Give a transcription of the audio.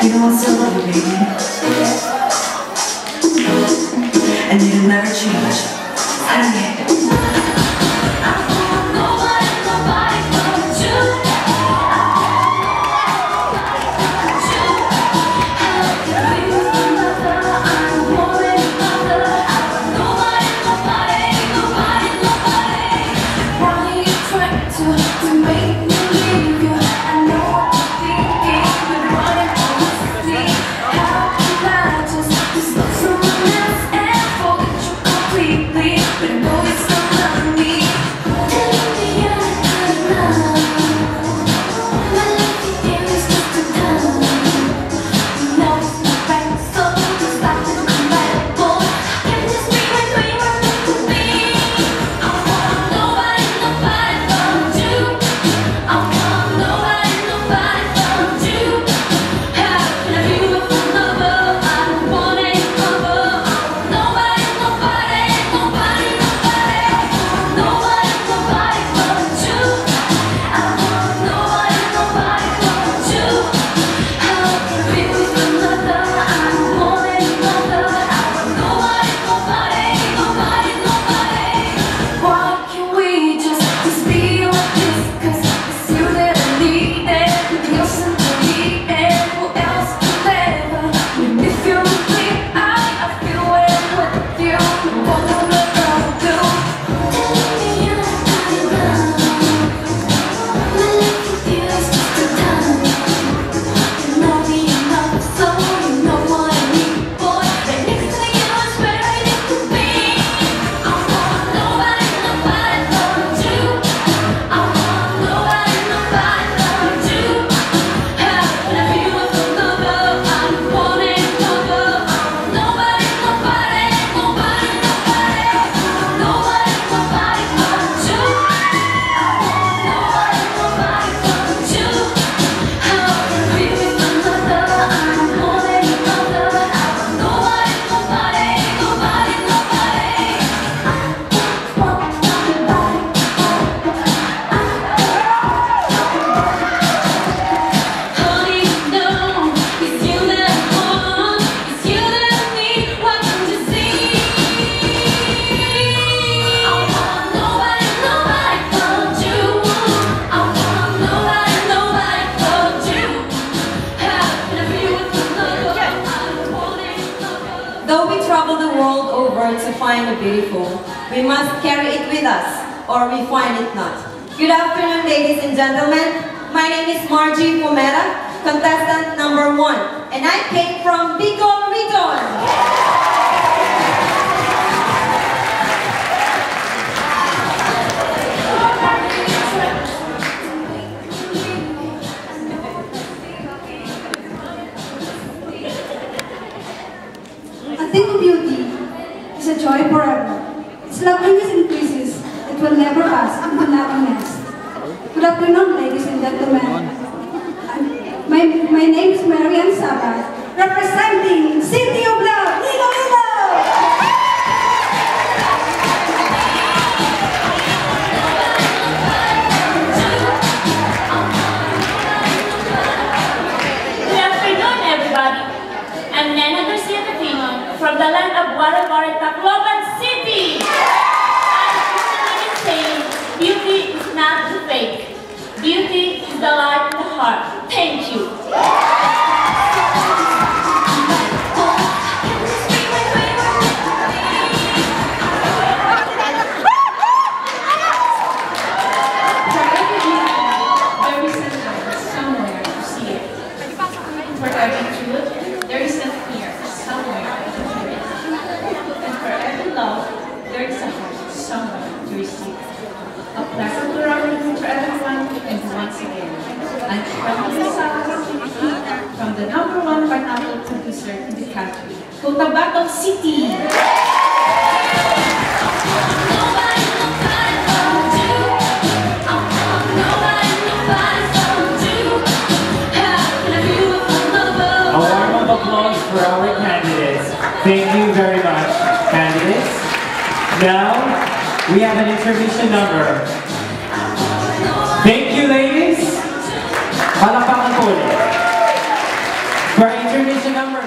Someone still love you, baby. And you'll never change. I don't Though we travel the world over to find the beautiful, we must carry it with us, or we find it not. Good afternoon, ladies and gentlemen. My name is Margie Pomera, contestant number one, and I came from Bicol loveliness increases, it will never pass into nothingness. Good afternoon, ladies and gentlemen. My, my name is Marian Sabat, representing heart. Cotabato City. A warm of applause for our candidates. Thank you very much, candidates. Now, we have an intermission number. Thank you, ladies. Palakpakan po. For Intermission number,